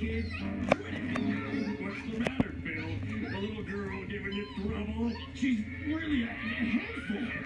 kid? What's the matter, Bill? A little girl giving you trouble? She's really a handful.